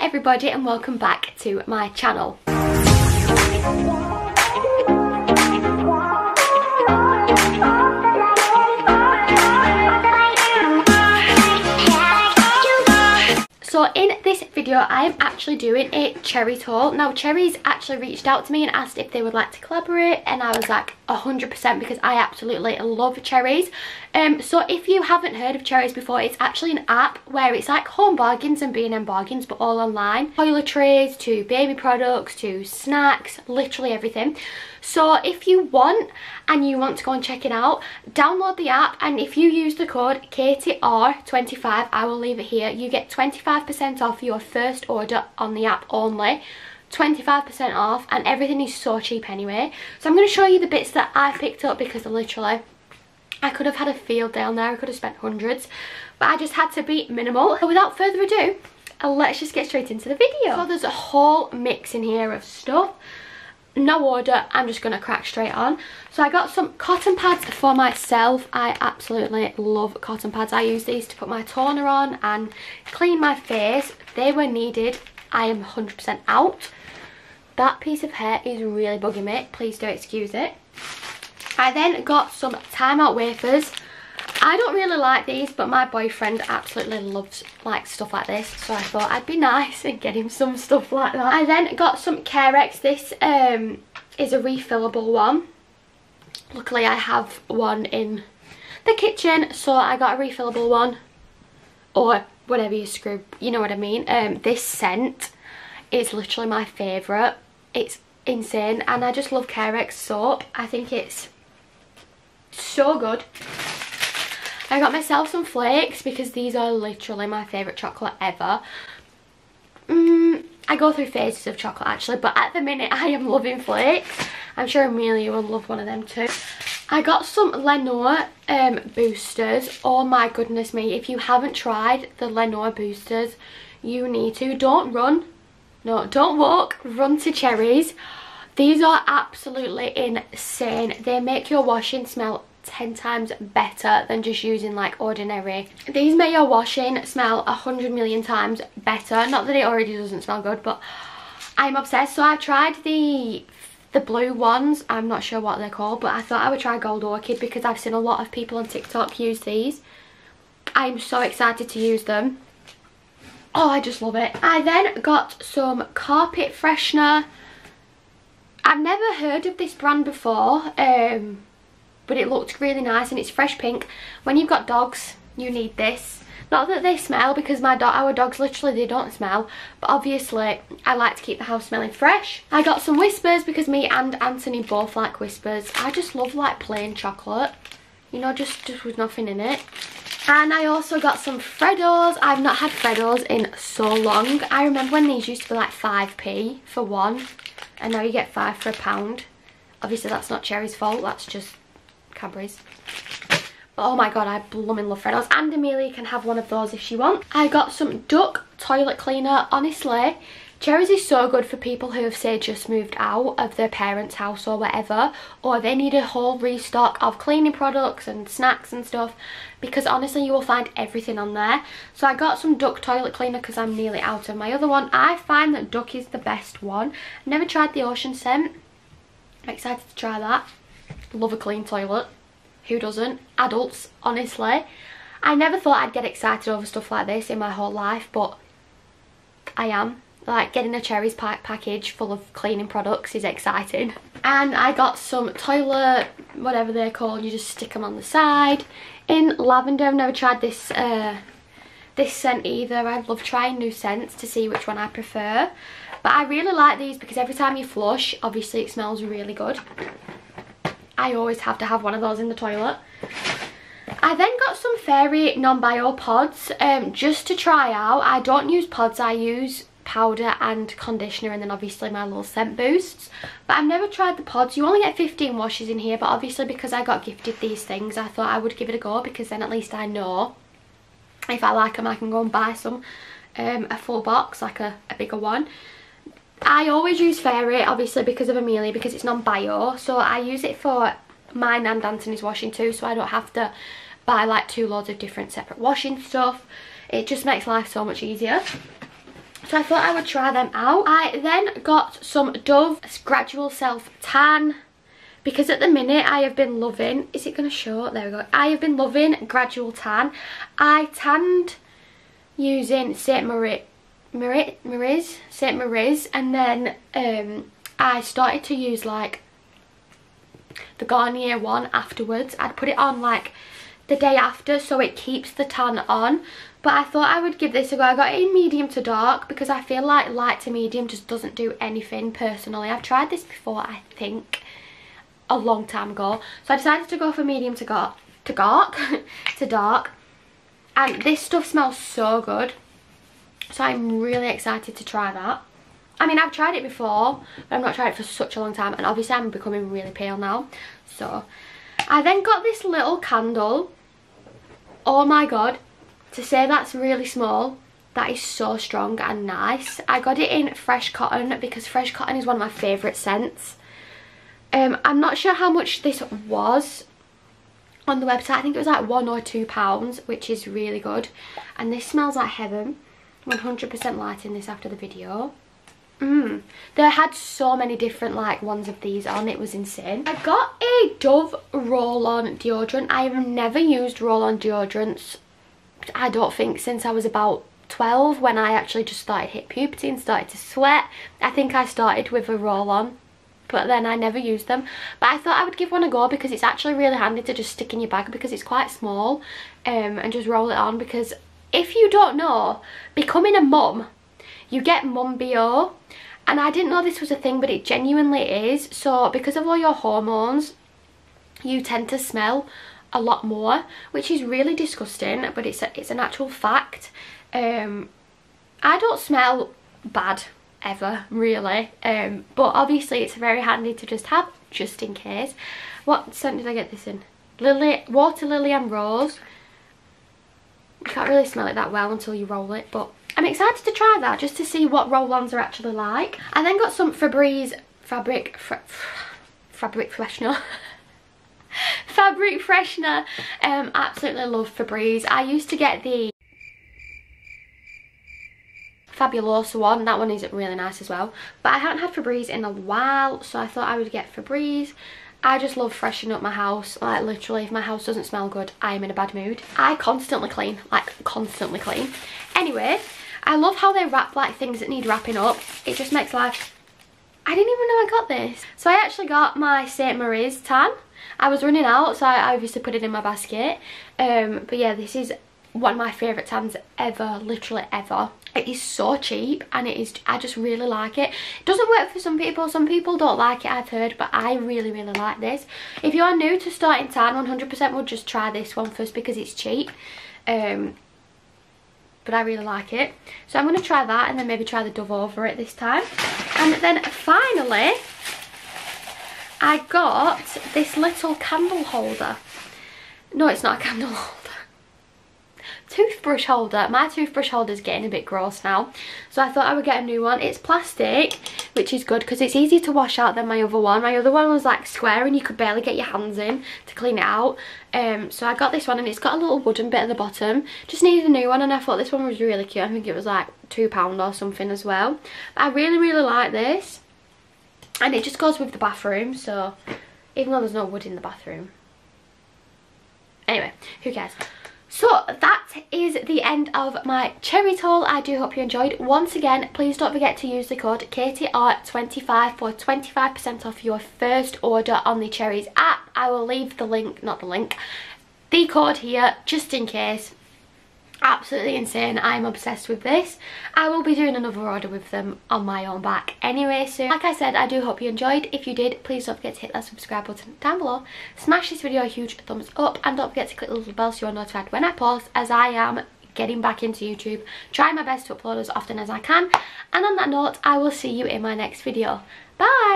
everybody and welcome back to my channel. So in this video I am actually doing a cherry haul. Now Cherryz actually reached out to me and asked if they would like to collaborate and I was like 100% because I absolutely love Cherryz. Um, so if you haven't heard of Cherryz before it's actually an app where it's like home bargains and B&M bargains but all online. Toiletries to baby products to snacks, literally everything. So if you want and you want to go and check it out, download the app and if you use the code KATYR25, I will leave it here, you get 25% off your first order on the app only. 25% off and everything is so cheap anyway. So I'm going to show you the bits that I picked up because literally I could have had a field down there, I could have spent hundreds, but I just had to be minimal. So without further ado, let's just get straight into the video. So there's a whole mix in here of stuff. No order i'm just gonna crack straight on. So i got some cotton pads for myself. I absolutely love cotton pads. I use these to put my toner on and clean my face. They were needed. I am 100 percent out that piece of hair is really bugging me please do excuse it i then got some time out wafers I don't really like these, but my boyfriend absolutely loves like stuff like this. So I thought I'd be nice and get him some stuff like that. I then got some Carex. This um, is a refillable one. Luckily I have one in the kitchen, so I got a refillable one. Or whatever you screw, you know what I mean. Um, this scent is literally my favourite. It's insane and I just love Carex soap. I think it's so good. I got myself some flakes because these are literally my favourite chocolate ever. Mm, I go through phases of chocolate actually, but at the minute I am loving flakes. I'm sure Amelia will love one of them too. I got some Lenor um, boosters. Oh my goodness me, if you haven't tried the Lenor boosters, you need to. Don't run. No, don't walk. Run to Cherryz. These are absolutely insane. They make your washing smell 10 times better than just using like ordinary. These make your washing smell a hundred million times better. Not that it already doesn't smell good, but I'm obsessed. So I tried the the blue ones. I'm not sure what they're called, but I thought I would try Gold Orchid because I've seen a lot of people on TikTok use these. I'm so excited to use them. Oh, I just love it. I then got some carpet freshener. I've never heard of this brand before. Um, but it looked really nice and it's fresh pink. When you've got dogs, you need this. Not that they smell because my dog, our dogs literally they don't smell but obviously I like to keep the house smelling fresh. I got some Wispas because me and Anthony both like Wispas. I just love like plain chocolate. You know just, just with nothing in it. And I also got some Freddos. I've not had Freddos in so long. I remember when these used to be like 5p for one and now you get 5 for a pound. Obviously that's not Cherry's fault, that's just Cadbury's. But oh my god, I blooming love Freddos. And Amelia can have one of those if she wants. I got some Duck toilet cleaner. Honestly, Cherryz is so good for people who have say just moved out of their parents' house or whatever or they need a whole restock of cleaning products and snacks and stuff because honestly you will find everything on there. So I got some Duck toilet cleaner because I'm nearly out of my other one. I find that Duck is the best one. Never tried the ocean scent. I'm excited to try that love a clean toilet who doesn't adults honestly i never thought i'd get excited over stuff like this in my whole life but i am like getting a Cherryz pack package full of cleaning products is exciting. And i got some toilet whatever they're called you just stick them on the side. In lavender i've never tried this uh this scent either. I love trying new scents to see which one i prefer. But i really like these because every time you flush obviously it smells really good. I always have to have one of those in the toilet. I then got some Fairy non-bio pods um, just to try out. I don't use pods, I use powder and conditioner and then obviously my little scent boosts. But I've never tried the pods. You only get 15 washes in here but obviously because I got gifted these things I thought I would give it a go because then at least I know if I like them I can go and buy some um, a full box like a, a bigger one. I always use Fairy, obviously because of Amelia, because it's non-bio. So I use it for mine and Anthony's washing too, so I don't have to buy like two loads of different separate washing stuff. It just makes life so much easier. So I thought I would try them out. I then got some Dove Gradual Self Tan because at the minute I have been loving, is it going to show? There we go. I have been loving Gradual Tan. I tanned using St. Marie, Marie, Marie's, St. Moriz and then um, I started to use like the Garnier one afterwards. I'd put it on like the day after so it keeps the tan on but I thought I would give this a go. I got it in medium to dark because I feel like light to medium just doesn't do anything personally. I've tried this before I think a long time ago so I decided to go for medium to dark to dark to dark and this stuff smells so good so I'm really excited to try that. I mean, I've tried it before, but I've not tried it for such a long time. And obviously, I'm becoming really pale now. So, I then got this little candle. Oh my god. To say that's really small, that is so strong and nice. I got it in Fresh Cotton because Fresh Cotton is one of my favourite scents. Um, I'm not sure how much this was on the website. I think it was like one or two pounds, which is really good. And this smells like heaven. 100% lighting this after the video. Mm. They had so many different like ones of these on, it was insane. I got a Dove roll-on deodorant. I have never used roll-on deodorants, I don't think, since I was about 12 when I actually just started hit puberty and started to sweat. I think I started with a roll-on but then I never used them. But I thought I would give one a go because it's actually really handy to just stick in your bag because it's quite small um, and just roll it on because if you don't know, becoming a mum, you get mum BO. And I didn't know this was a thing, but it genuinely is. So because of all your hormones, you tend to smell a lot more, which is really disgusting, but it's a, it's an actual fact. Um, I don't smell bad ever, really. Um, but obviously it's very handy to just have, just in case. What scent did I get this in? Lily, Water Lily and Rose. You can't really smell it that well until you roll it, but I'm excited to try that just to see what roll-ons are actually like. I then got some Febreze fabric, fabric freshener. fabric freshener. Um, absolutely love Febreze. I used to get the Fabuloso one. That one is really nice as well. But I haven't had Febreze in a while, so I thought I would get Febreze. I just love freshening up my house. Like literally, if my house doesn't smell good, I am in a bad mood. I constantly clean, like constantly clean. Anyway, I love how they wrap like things that need wrapping up. It just makes life... I didn't even know I got this. So I actually got my St. Moriz tan. I was running out, so I obviously put it in my basket. Um, but yeah, this is one of my favourite tans ever, literally ever. It is so cheap and it is, I just really like it. It doesn't work for some people, some people don't like it I've heard, but I really, really like this. If you are new to starting tan, 100% would just try this one first because it's cheap. Um, but I really like it. So I'm going to try that and then maybe try the Dove over it this time. And then finally, I got this little candle holder. No, it's not a candle holder toothbrush holder. My toothbrush holder is getting a bit gross now. So I thought I would get a new one. It's plastic, which is good because it's easier to wash out than my other one. My other one was like square and you could barely get your hands in to clean it out. Um, so I got this one and it's got a little wooden bit at the bottom. Just needed a new one and I thought this one was really cute. I think it was like £2 or something as well. But I really, really like this. And it just goes with the bathroom. So even though there's no wood in the bathroom. Anyway, who cares? So that is the end of my cherry haul. I do hope you enjoyed. Once again, please don't forget to use the code KATYR25 for 25% off your first order on the Cherryz app. I will leave the link, not the link, the code here just in case absolutely insane. I'm obsessed with this. I will be doing another order with them on my own back anyway so like i said i do hope you enjoyed. If you did please don't forget to hit that subscribe button down below. Smash this video a huge thumbs up and don't forget to click the little bell so you're notified when i post as i am getting back into youtube. Trying my best to upload as often as i can. And on that note i will see you in my next video. Bye